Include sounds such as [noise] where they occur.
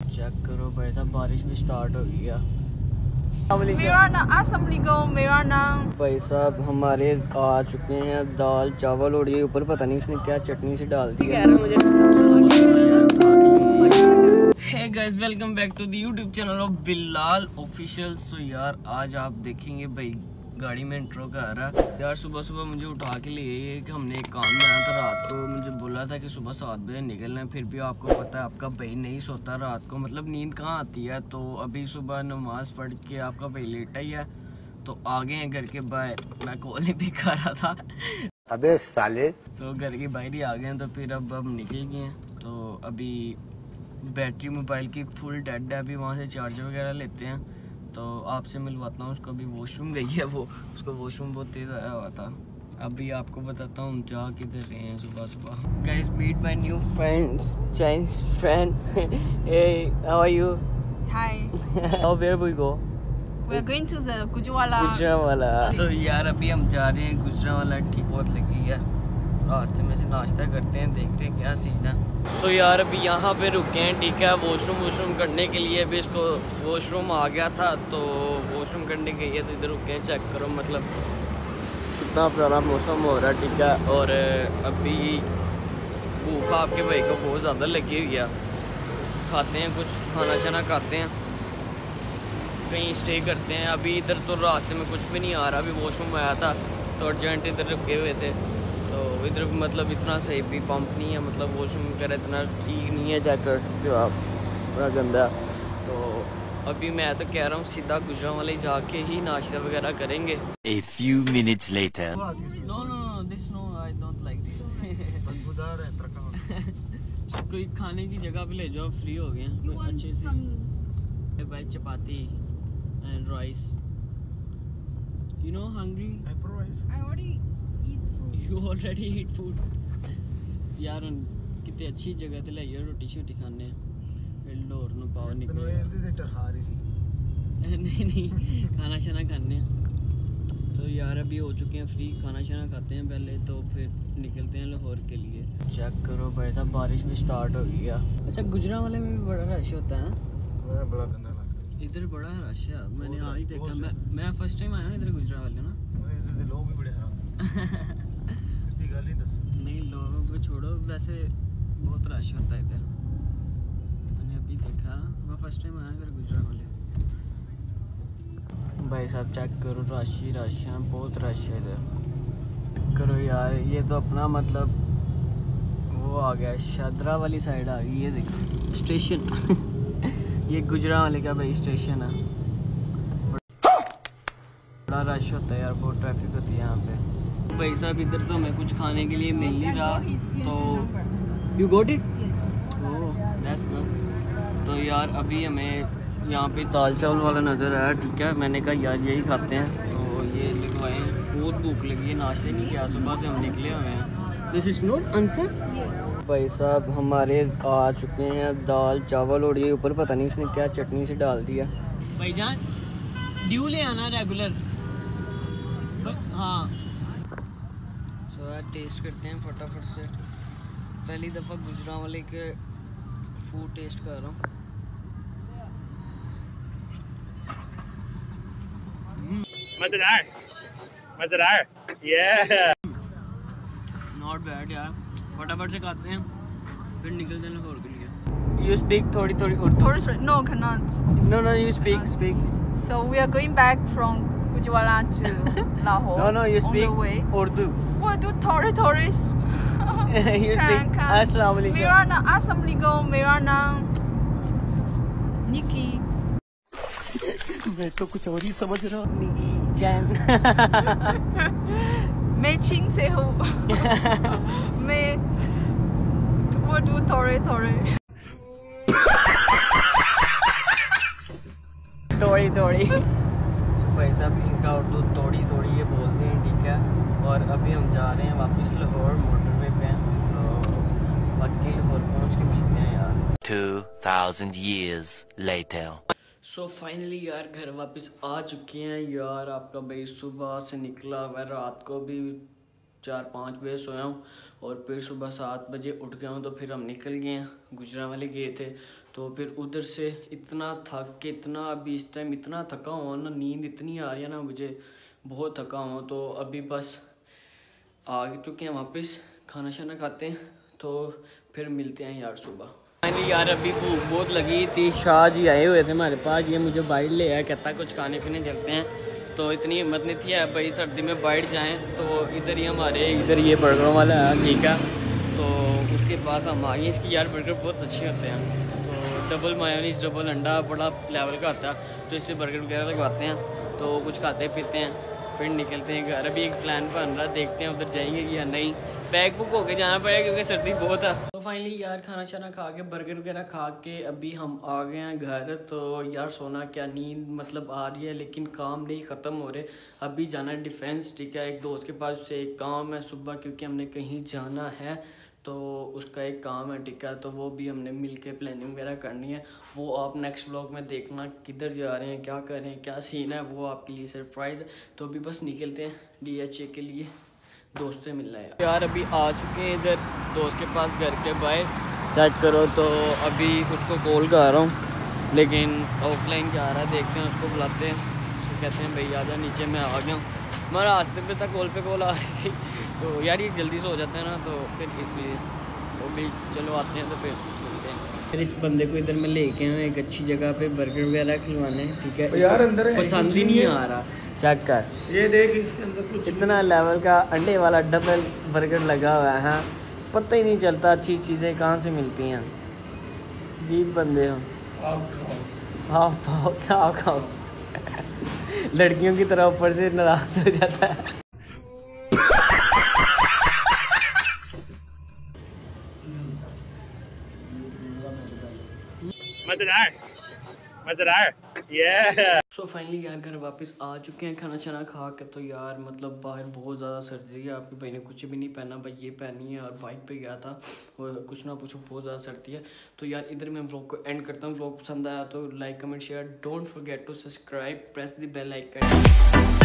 Check करो भाई साहब बारिश भी स्टार्ट हो गई है। मेरा नाम असलम मेरा नाम भाई साहब हमारे आ चुके हैं दाल चावल और ये ऊपर पता नहीं इसने क्या चटनी से डाल दी है। Hey guys welcome back to the YouTube channel of Bilal official so यार आज आप देखेंगे भाई गाड़ी में इंट्रो कर रहा यार सुबह सुबह मुझे उठा के लिए ये कि हमने एक काम बनाया था रात को। मुझे बोला था कि सुबह सात बजे निकलना है फिर भी आपको पता है आपका भाई नहीं सोता रात को। मतलब नींद कहाँ आती है? तो अभी सुबह नमाज़ पढ़ के आपका भाई लेटा ही है तो आ गए हैं घर के बाहर। मैं कॉल भी कर रहा था। अबे साले। तो घर के बाहर ही आ गए हैं तो फिर अब अब निकल गए हैं। तो अभी बैटरी मोबाइल की फुल डेड है अभी वहाँ से चार्जर वगैरह लेते हैं। तो आपसे मिलवाता हूँ उसको अभी वॉशरूम गई है वो उसको वॉशरूम बहुत तेज़ आया हुआ था। अभी आपको बताता हूँ जा किधर रहे हैं सुबह सुबह guys meet my new friends Chinese friend hey how are you Hi. How where we go we are going to the Gujwala गुजरा वाला सो यार अभी हम जा रहे हैं गुजरा वाला ठीक बहुत लगी है। रास्ते में से नाश्ता करते हैं, देखते हैं क्या सीन है। सो यार, अभी यहाँ पे रुके हैं, ठीक है? वॉशरूम वॉशरूम करने के लिए अभी इसको वॉशरूम आ गया था तो वॉशरूम करने के लिए तो इधर रुके हैं चेक करो मतलब कितना प्यारा मौसम हो रहा है, ठीक है? और अभी भूख आपके भाई को बहुत ज़्यादा लगी हुई है। खाते हैं कुछ, खाना शाना खाते हैं। कहीं स्टे करते हैं। अभी इधर तो रास्ते में कुछ भी नहीं आ रहा, अभी वॉशरूम आया था तो अर्जेंट इधर रुके हुए थे। इधर मतलब इतना सही भी पंप नहीं है मतलब वॉशरूम वगैरह इतना ठीक नहीं है चेक कर सकते हो आप। बड़ा गंदा। तो अभी मैं तो कह रहा हूँ सीधा गुजरा वाले जाके ही नाश्ता वगैरह करेंगे। A few minutes later. आई [laughs] कोई खाने की जगह पे ले जाओ फ्री हो गए हैं want अच्छे से भाई chapati and rice you know hungry I already eat food you already eat food यार कितनी अच्छी जगह ते लेइयो रोटी शोटी खाने। फिर लोर नु पावर निकले। [laughs] नहीं नहीं खाना शाना खाने। तो यार अभी हो चुके हैं फ्री खाना शाना खाते हैं पहले तो फिर निकलते हैं लाहौर के लिए। चेक करो भाई साहब बारिश भी स्टार्ट हो गया अच्छा गुजरा वाले में भी बड़ा रश होता है बड़ा इधर बड़ा रश है। मैंने आज देखा मैं मैं फ़र्स्ट टाइम आया हूँ इधर गुजरा वाले ना। इधर लोग भी बड़े हैं [laughs] नहीं, लोगों को छोड़ो। वैसे बहुत रश होता है इधर मैंने अभी देखा, मैं फ़र्स्ट टाइम आया इधर गुजरा वाले। भाई साहब चेक करो रश ही रश है, बहुत रश है इधर। करो यार, ये तो अपना मतलब वो आ गया, शादरा वाली साइड आ गई, ये देखो। स्टेशन [laughs] ये गुजरा वाले का भाई स्टेशन है। बड़ा रश होता है यार, बहुत ट्रैफ़िक होती है यहाँ पे। भाई साहब इधर तो हमें कुछ खाने के लिए मिल नहीं रहा तो यू गोट इट तो यार अभी हमें यहाँ पे दाल चावल वाला नज़र आया ठीक है? मैंने कहा यार यही खाते हैं। तो ये लिखवाए बहुत भूख लगी है नाश्ते नहीं किया सुबह से हम निकले हुए हैं। दिस इज़ नॉट आंसर भाई साहब हमारे आ चुके हैं दाल चावल और ये ऊपर पता नहीं इसने क्या चटनी से डाल दिया। भाई जान ड्यू ले आना रेगुलर हाँ। टेस्ट करते हैं फटाफट से। पहली दफ़ा गुजरा वाले के फ़ूड टेस्ट कर रहा हूँ। मज़ेदार मज़ेदार ये नॉट बैड यार। फटाफट से खाते हैं फिर निकलते हैं लाहौर के लिए। यू स्पीक थोड़ी थोड़ी rate? No cannot no no you speak speak So we are going back from Gujwala [laughs] to Lahore no no you on the way. Speak Urdu What do tourist tourists you Can, speak can. मेरा नाम असलम मेरा नाम निकी मैं तो कुछ और ही समझ रहा हूँ। निकी चैन [laughs] मैं चीन से हूँ। [laughs] मैं थोड़े थोड़े थोड़ी थोड़ी so भाई साहब इनका उर्दू थोड़ी थोड़ी ये बोलते हैं ठीक है? और अभी हम जा रहे हैं वापस लाहौर मोटरवे पे हैं तो बाकी लाहौर पहुँच के मिलते हैं यार। 2000 years later. सो फाइनली यार घर वापस आ चुके हैं यार। आपका भाई सुबह से निकला हुआ रात को भी चार पाँच बजे सोया हूँ और फिर सुबह सात बजे उठ गया हूँ तो फिर हम निकल गए हैं। गुजरा वाले गए थे तो फिर उधर से इतना थक के, इतना अभी इस टाइम इतना थका हुआ ना, नींद इतनी आ रही है ना मुझे, बहुत थका हुआ तो अभी बस आ चुके हैं वापस खाना शाना खाते हैं तो फिर मिलते हैं यार सुबह। फाइनली यार, अभी भूख बहुत लगी थी। शाह जी आए हुए थे हमारे पास, ये मुझे बाइट ले आया कहता कुछ खाने पीने चलते हैं। तो इतनी हिम्मत नहीं थी भाई सर्दी में बाइट जाएँ तो इधर ही हमारे, इधर ये बर्गर वाला है ठीक है। तो उसके पास हम आ गए, इसकी यार बर्गर बहुत अच्छे होते हैं। डबल मायोनीस डबल अंडा, बड़ा लेवल का आता। है तो इससे बर्गर वगैरह लगवाते हैं। तो कुछ खाते पीते हैं, फिर निकलते हैं घर। अभी एक प्लान बन रहा, देखते हैं उधर जाएँगे या नहीं। बैग बुक होके जाना पड़ेगा क्योंकि सर्दी बहुत है। तो फाइनली यार, खाना शाना खा के बर्गर वगैरह खा के अभी हम आ गए हैं घर। तो यार, सोना क्या नींद मतलब आ रही है, लेकिन काम नहीं ख़त्म हो रहे। अभी जाना है डिफेंस ठीक है? एक दोस्त के पास से एक काम है सुबह, क्योंकि हमने कहीं जाना है। तो उसका एक काम है है? तो वो भी हमने मिल के प्लानिंग वगैरह करनी है। वो आप नेक्स्ट ब्लॉग में देखना, किधर जा रहे हैं, क्या कर रहे हैं, क्या सीन है, वो आपके लिए सरप्राइज़ है। तो अभी बस निकलते हैं डीएचए के लिए, दोस्त से मिलना है। यार, अभी आ चुके हैं इधर, दोस्त के पास घर के बाहर। चेक करो तो अभी उसको कॉल कर रहा हूँ, लेकिन ऑफलाइन जा रहा है, देखते हैं उसको बुलाते हैं। तो कहते हैं भाई आजा नीचे, मैं आ गया हूँ। मैं रास्ते पे था कॉल पे कॉल आ रही थी। तो यार ये जल्दी से हो जाता है ना तो फिर इसलिए। तो भी चलो आते हैं तो फिर मिलते हैं। फिर इस बंदे को इधर मैं लेके आया एक अच्छी जगह पे बर्गर वगैरह खिलवाने ठीक है? यार अंदर पसंद ही नहीं आ रहा। चेक कर। ये देख इसके अंदर कुछ इतना लेवल का अंडे वाला डबल बर्गर लगा हुआ है हाँ। पता ही नहीं चलता अच्छी चीज़ें कहाँ से मिलती हैं। अजीब बंदे हो। आप खाओ। खाओ क्या खाओ? लड़कियों की तरह ऊपर से नाराज़ हो जाता है। मज़ेदार। मज़ेदार। Yeah सो फाइनली यार घर वापस आ चुके हैं खाना छाना खा के। तो यार मतलब बाहर बहुत ज़्यादा सर्दी है। आपके भाई ने कुछ भी नहीं पहना भाई ये पहनी है और बाइक पे गया था। और कुछ ना कुछ बहुत ज़्यादा सर्दी है। तो यार इधर मैं व्लॉग को एंड करता हूँ। व्लॉग पसंद आया तो like comment share don't forget to subscribe press the bell icon